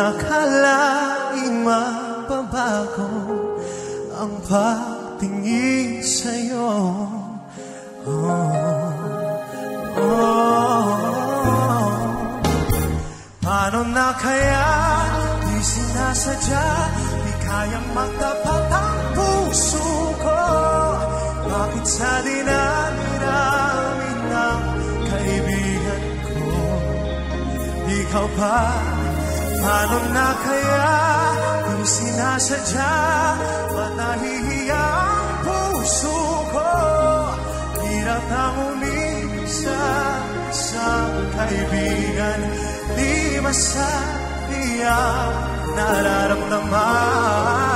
naman nakalaing mababago ang pagtingin sa'yo. Oh, oh, Paano na kaya di sinasadya? Di kayang magtapat ang puso ko. Bakit sa dinami-dami ng kaibigan ko? Ikaw pa, paano na kaya di sinasadya Ba't nahihiya ang puso ko. Hirap na umibig sa isang kaibigan Di masabi ang nararamdaman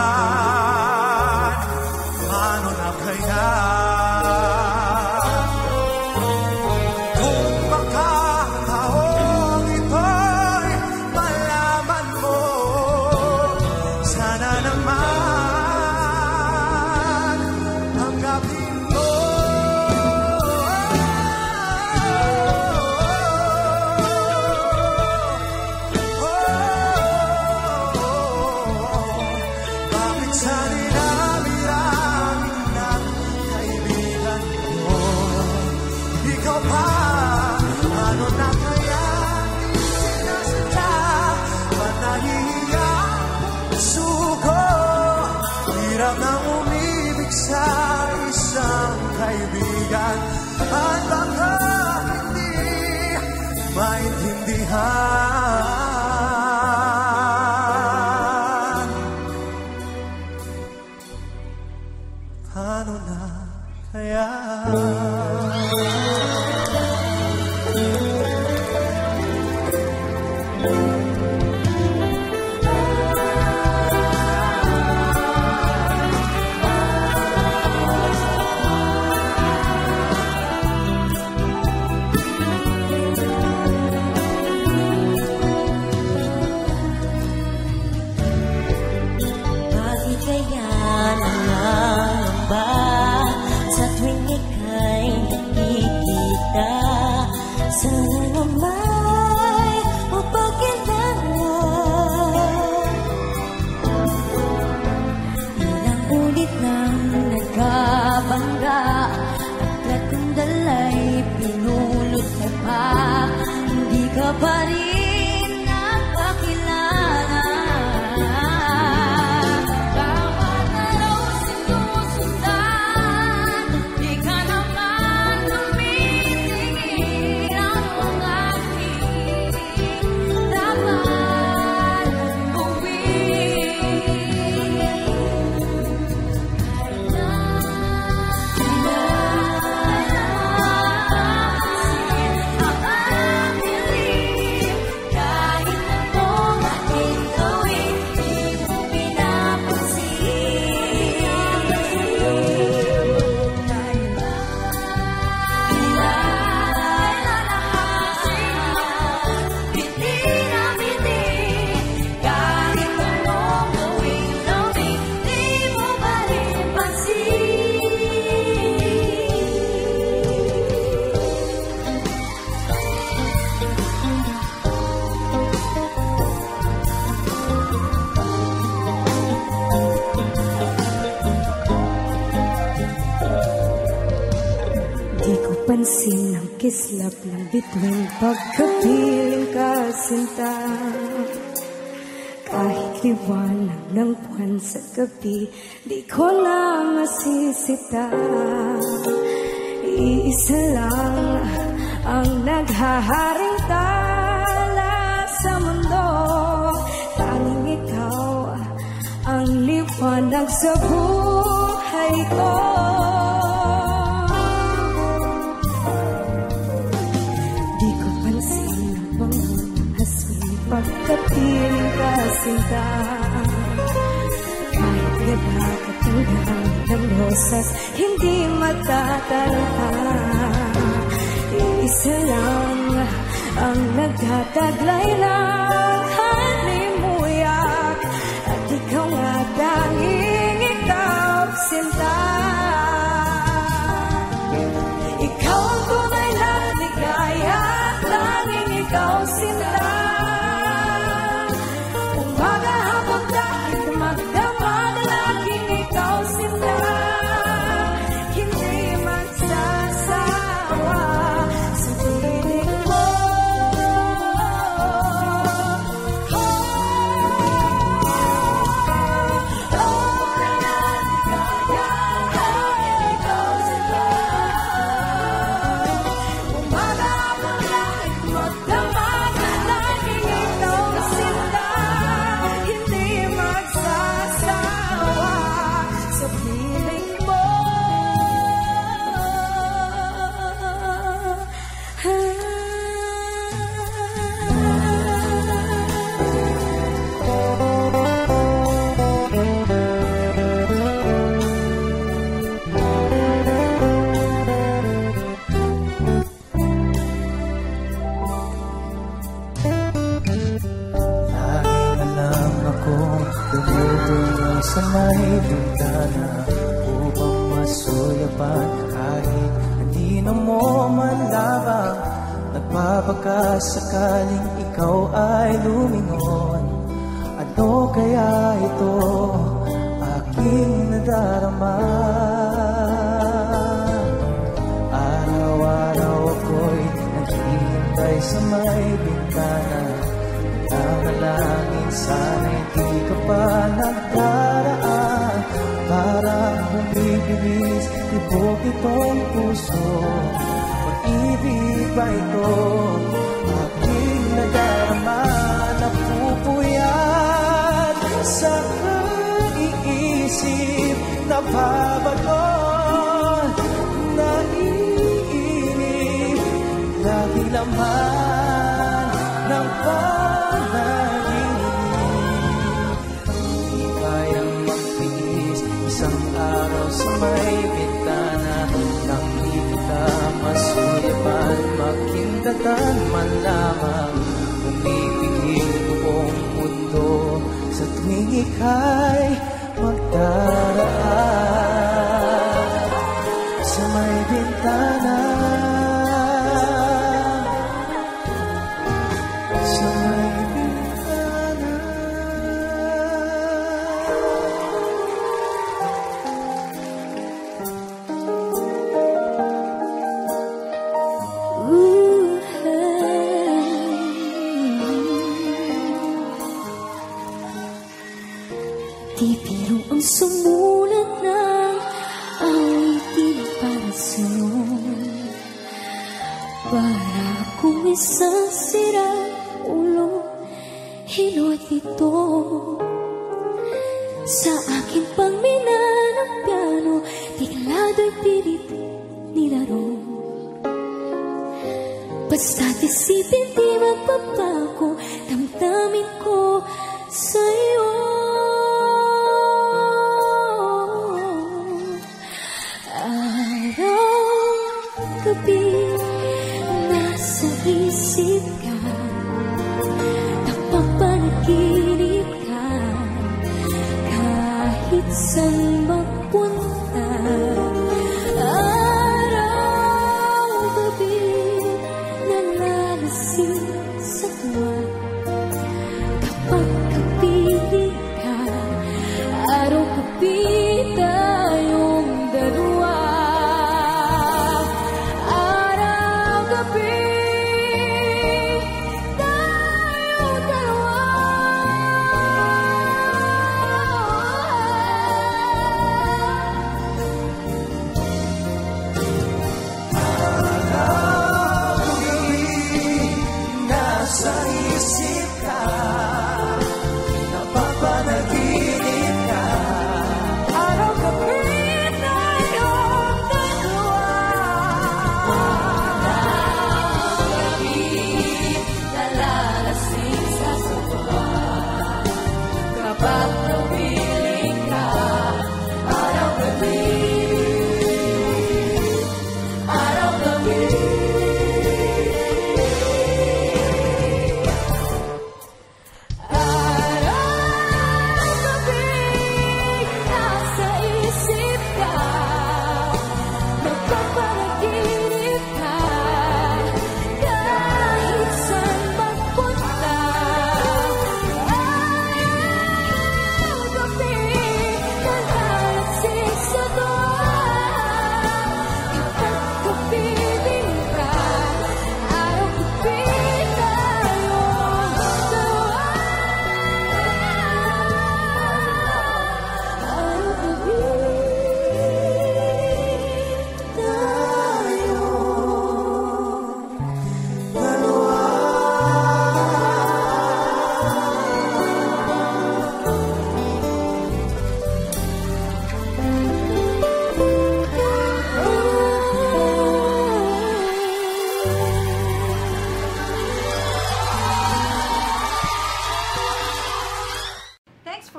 Ikaw pa, ano na pansin ang kislap ng bituin pagkapiling kasinta Kahit liwanag ng buwan sa gabi Di ko na masisita Iisa lang ang naghaharing tala sa mundo Tanging ikaw ang liwanag sa buhay ko pagkapiling kasinta Kahit ang dami ng rosas Hindi matatalha Isa lang ang nagtataglay ng suyapan Kahit hindi na mo man labang Nagpapakas sakaling ikaw ay lumingon. Ano kaya ito aking nadarama? Araw-araw ako'y naghihintay sa may bintana. Nanalangin sana'y di ka pa nagdaraan Parang bumibilis tibok itong puso. Pag-ibig ba ito? Aking nadarama Napupuyat. Sa kaiisip Nababagon, naiinip Dahil laman makindatan man lamang Umipigil buong mundo. Sa tuwing ika'y magdaraan sa'yo Para akong isang sira ulo Hilot ito Sa akin pang mina ng piano Tiklado'y pilit nilaro Basta't isipin di magpapago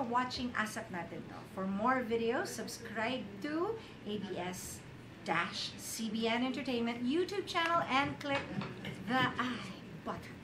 watching Asap Natin To. For more videos, subscribe to ABS-CBN Entertainment YouTube channel and click the I button.